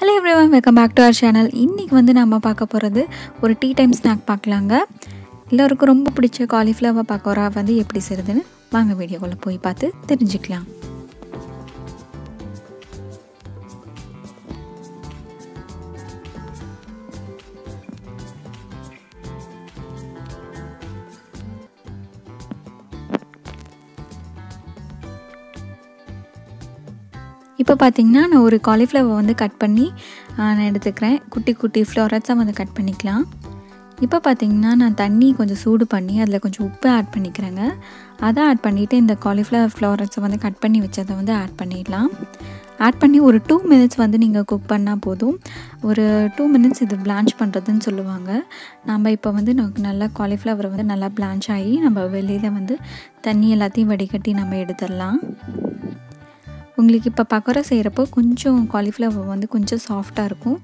Hello everyone welcome back to our channel இன்றைக்கி வந்து நம்ம பார்க்க போகிறது ஒரு டீ டைம் ஸ்நாக் பார்க்கலாங்க. எல்லோருக்கும் ரொம்ப பிடிச்ச காலிஃப்ளவர் பக்கோரா வந்து எப்படி செய்யுதுன்னு வாங்க வீடியோக்குள்ளே போய் பார்த்து தெரிஞ்சுக்கலாம். இப்போ பார்த்தீங்கன்னா நான் ஒரு காலிஃப்ளவர் வந்து கட் பண்ணி நான் எடுத்துக்கிறேன். குட்டி குட்டி ஃப்ளோரட்ஸாக வந்து கட் பண்ணிக்கலாம். இப்போ பார்த்தீங்கன்னா நான் தண்ணி கொஞ்சம் சூடு பண்ணி அதில் கொஞ்சம் உப்பு ஆட் பண்ணிக்கிறேங்க. அதை ஆட் பண்ணிவிட்டு இந்த காலிஃப்ளவர் ஃப்ளோரட்ஸை வந்து கட் பண்ணி வச்சதை வந்து ஆட் பண்ணிடலாம். ஆட் பண்ணி ஒரு டூ மினிட்ஸ் வந்து நீங்கள் குக் பண்ணால் போதும். ஒரு டூ மினிட்ஸ் இது பிளான்ச் பண்ணுறதுன்னு சொல்லுவாங்க. நம்ம இப்போ வந்து நமக்கு நல்லா காலிஃப்ளவர் வந்து நல்லா பிளான்ச் ஆகி நம்ம வெளியில் வந்து தண்ணி எல்லாத்தையும் வடிகட்டி நம்ம எடுத்துடலாம். உங்களுக்கு இப்போ பக்கோரா செய்கிறப்போ கொஞ்சம் காலிஃப்ளவர் வந்து கொஞ்சம் சாஃப்டாக இருக்கும்.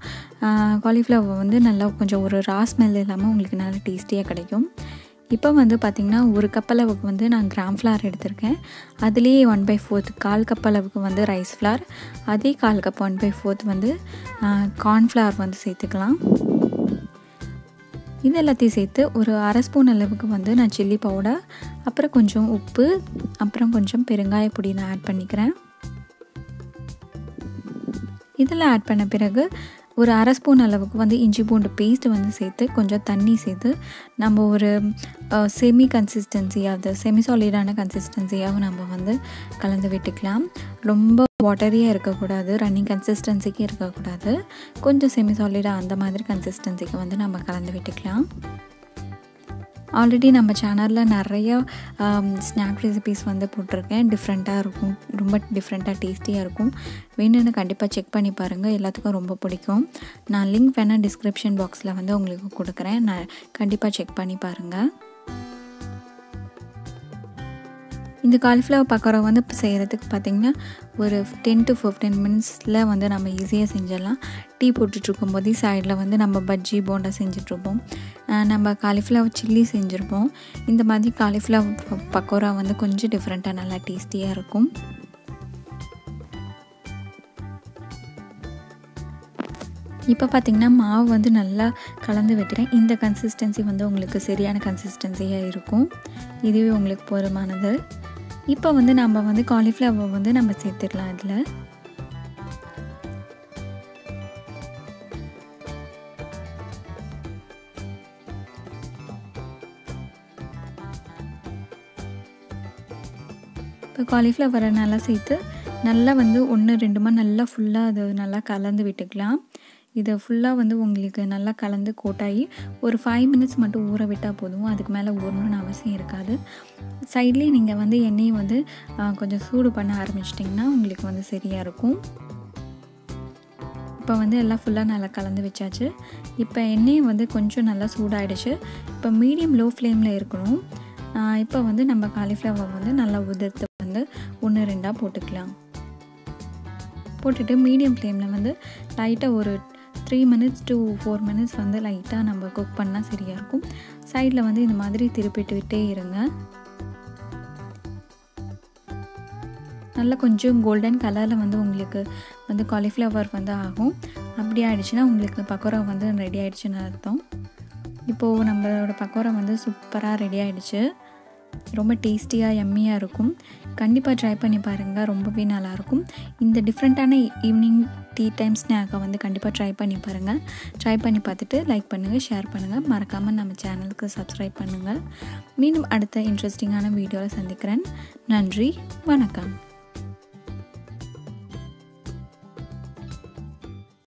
காலிஃப்ளவர் வந்து நல்லா கொஞ்சம் ஒரு ரா ஸ்மெல் இல்லாமல் உங்களுக்கு நல்லா டேஸ்டியாக கிடைக்கும். இப்போ வந்து பார்த்திங்கன்னா ஒரு கப் அளவுக்கு வந்து நான் கிராம் ஃப்ளார் எடுத்திருக்கேன். அதுலேயே ஒன் பை ஃபோர்த் கால் கப் அளவுக்கு வந்து ரைஸ் ஃப்ளார் அதே கால் கப் ஒன் பை ஃபோர்த் வந்து கார்ன்ஃப்ளவர் வந்து சேர்த்துக்கலாம். இது எல்லாத்தையும் சேர்த்து ஒரு அரை ஸ்பூன் அளவுக்கு வந்து நான் சில்லி பவுடர் அப்புறம் கொஞ்சம் உப்பு அப்புறம் கொஞ்சம் பெருங்காய பொடி நான் ஆட் பண்ணிக்கிறேன். இதில் ஆட் பண்ண பிறகு ஒரு அரை ஸ்பூன் அளவுக்கு வந்து இஞ்சி பூண்டு பேஸ்ட் வந்து சேர்த்து கொஞ்சம் தண்ணி சேர்த்து நம்ம ஒரு செமி கன்சிஸ்டன்சியாவது செமி சாலிடான கன்சிஸ்டன்சியாகவும் நம்ம வந்து கலந்து விட்டுக்கலாம். ரொம்ப வாட்டரியாக இருக்கக்கூடாது ரன்னிங் கன்சிஸ்டன்சிக்கு இருக்கக்கூடாது. கொஞ்சம் செமி சாலிடாக அந்த மாதிரி கன்சிஸ்டன்சிக்கு வந்து நம்ம கலந்து விட்டுக்கலாம். ஆல்ரெடி நம்ம சேனலில் நிறையா ஸ்நாக் ரெசிபிஸ் வந்து போட்டிருக்கேன். டிஃப்ரெண்ட்டாக இருக்கும். ரொம்ப டிஃப்ரெண்ட்டாக டேஸ்டியாக இருக்கும். வேணும்னு கண்டிப்பாக செக் பண்ணி பாருங்கள் எல்லாத்துக்கும் ரொம்ப பிடிக்கும். நான் லிங்க் வேணால் டிஸ்கிரிப்ஷன் பாக்ஸில் வந்து உங்களுக்கு கொடுக்குறேன். நான் கண்டிப்பாக செக் பண்ணி பாருங்கள் இந்த காலிஃப்ளவர் பக்கோரா வந்து இப்போ செய்கிறதுக்கு பார்த்திங்கன்னா ஒரு டென் டு ஃபிஃப்டீன் மினிட்ஸில் வந்து நம்ம ஈஸியாக செஞ்சிடலாம். டீ போட்டுட்ருக்கும் போதே சைடில் வந்து நம்ம பஜ்ஜி போண்டா செஞ்சிட்ருப்போம் நம்ம காலிஃப்ளவர் சில்லி செஞ்சுருப்போம். இந்த மாதிரி காலிஃப்ளவர் பக்கோரா வந்து கொஞ்சம் டிஃப்ரெண்ட்டாக நல்லா டேஸ்டியாக இருக்கும். இப்போ பார்த்திங்கன்னா மாவு வந்து நல்லா கலந்து விட்டுறேன். இந்த கன்சிஸ்டன்சி வந்து உங்களுக்கு சரியான கன்சிஸ்டன்சியாக இருக்கும். இதுவே உங்களுக்கு போதுமானது இப்போ வந்து நம்ம வந்து காலிஃப்ளவர் வந்து நம்ம சேர்த்துடலாம் இதில். இப்போ காலிஃப்ளவரை நல்லா சேர்த்து நல்லா வந்து ஒன்று ரெண்டுமா நல்லா ஃபுல்லாக அது நல்லா கலந்து விட்டுக்கலாம். இதை ஃபுல்லாக வந்து உங்களுக்கு நல்லா கலந்து கோட்டாகி ஒரு ஃபைவ் மினிட்ஸ் மட்டும் ஊற விட்டால் போதும். அதுக்கு மேலே ஊறணும்னு அவசியம் இருக்காது. சைட்லேயே நீங்கள் வந்து எண்ணெயை வந்து கொஞ்சம் சூடு பண்ண ஆரம்பிச்சிட்டிங்கன்னா உங்களுக்கு வந்து சரியாக இருக்கும். இப்போ வந்து எல்லாம் ஃபுல்லாக நல்லா கலந்து வச்சாச்சு. இப்போ எண்ணெயை வந்து கொஞ்சம் நல்லா சூடாகிடுச்சு இப்போ மீடியம் லோ ஃப்ளேமில் இருக்கணும். இப்போ வந்து நம்ம காலிஃப்ளவர் வந்து நல்லா உதிர்த்து வந்து ஒன்று ரெண்டாக போட்டுக்கலாம். போட்டுட்டு மீடியம் ஃப்ளேமில் வந்து லைட்டாக ஒரு three minutes to four minutes வந்து லைட்டாக நம்ம குக் பண்ணால் சரியாக இருக்கும். சைடில் வந்து இந்த மாதிரி திருப்பிட்டுக்கிட்டே இருங்க. நல்லா கொஞ்சம் கோல்டன் கலரில் வந்து உங்களுக்கு வந்து காலிஃப்ளவர் வந்து ஆகும். அப்படி ஆகிடுச்சுன்னா உங்களுக்கு பக்கோரா வந்து ரெடி ஆகிடுச்சுன்னு அர்த்தம். இப்போது நம்மளோட பக்கோரா வந்து சூப்பராக ரெடி ஆகிடுச்சு ரொம்ப டேஸ்டியாக எம்மியாக இருக்கும். கண்டிப்பாக ட்ரை பண்ணி பாருங்கள் ரொம்பவே நல்லாயிருக்கும். இந்த டிஃப்ரெண்ட்டான ஈவினிங் டீ டைம் ஸ்நாக்கை வந்து கண்டிப்பாக ட்ரை பண்ணி பாருங்கள் ட்ரை பண்ணி பார்த்துட்டு லைக் பண்ணுங்கள் ஷேர் பண்ணுங்கள் மறக்காமல் நம்ம சேனலுக்கு சப்ஸ்கிரைப் பண்ணுங்கள் மீண்டும் அடுத்த இன்ட்ரெஸ்டிங்கான வீடியோவில் சந்திக்கிறேன். நன்றி வணக்கம்.